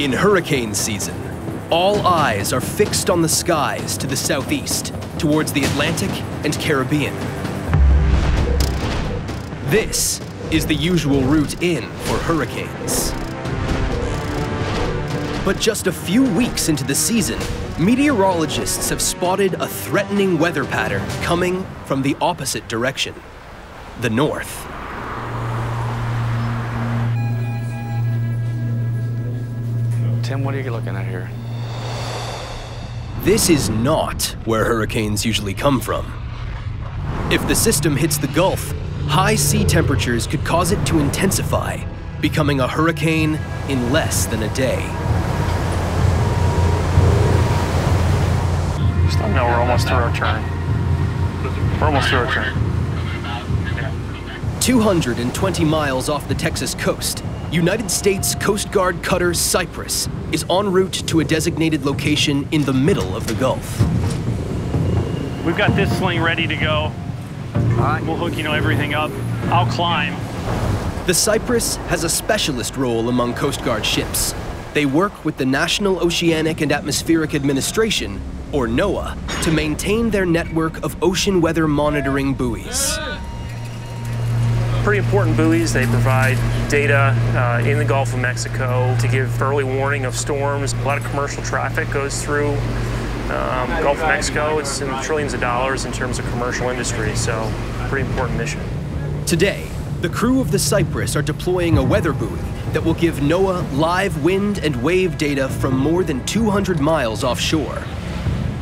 In hurricane season, all eyes are fixed on the skies to the southeast, towards the Atlantic and Caribbean. This is the usual route in for hurricanes. But just a few weeks into the season, meteorologists have spotted a threatening weather pattern coming from the opposite direction the north. Tim, what are you looking at here? This is not where hurricanes usually come from. If the system hits the Gulf, high sea temperatures could cause it to intensify, becoming a hurricane in less than a day. Just let me know we're almost through our turn. We're almost through our turn. 220 miles off the Texas coast, United States Coast Guard cutter Cypress is en route to a designated location in the middle of the Gulf. We've got this sling ready to go. We'll hook, you know, everything up. I'll climb. The Cypress has a specialist role among Coast Guard ships. They work with the National Oceanic and Atmospheric Administration, or NOAA, to maintain their network of ocean weather monitoring buoys pretty important buoys. They provide data uh, in the Gulf of Mexico to give early warning of storms. A lot of commercial traffic goes through um, Gulf of Mexico. It's in trillions of dollars in terms of commercial industry, so pretty important mission. Today, the crew of the Cypress are deploying a weather buoy that will give NOAA live wind and wave data from more than 200 miles offshore.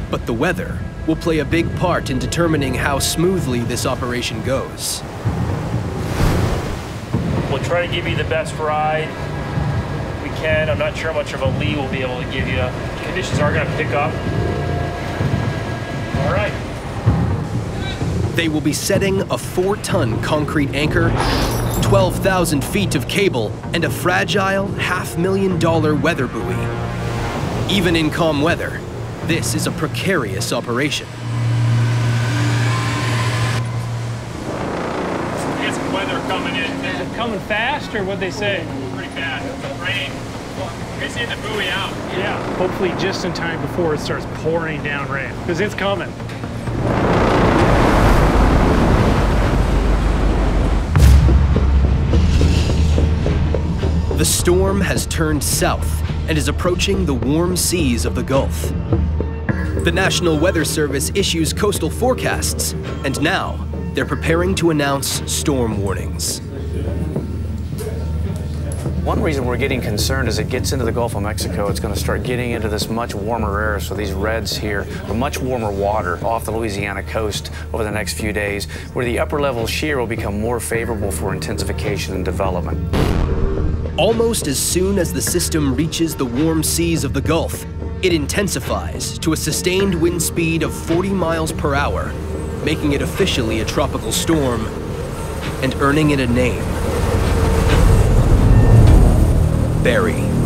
But the weather will play a big part in determining how smoothly this operation goes. We'll try to give you the best ride we can. I'm not sure how much of a lee we'll be able to give you. Conditions are going to pick up. All right. They will be setting a four ton concrete anchor, 12,000 feet of cable, and a fragile half million dollar weather buoy. Even in calm weather, this is a precarious operation. Coming fast, or what they say? Pretty fast. Rain. It's in the buoy out. Yeah, hopefully just in time before it starts pouring down rain, because it's coming. The storm has turned south and is approaching the warm seas of the Gulf. The National Weather Service issues coastal forecasts, and now they're preparing to announce storm warnings. One reason we're getting concerned is it gets into the Gulf of Mexico, it's going to start getting into this much warmer air. So these reds here are much warmer water off the Louisiana coast over the next few days, where the upper level shear will become more favorable for intensification and development. Almost as soon as the system reaches the warm seas of the Gulf, it intensifies to a sustained wind speed of 40 miles per hour, making it officially a tropical storm and earning it a name. Barry.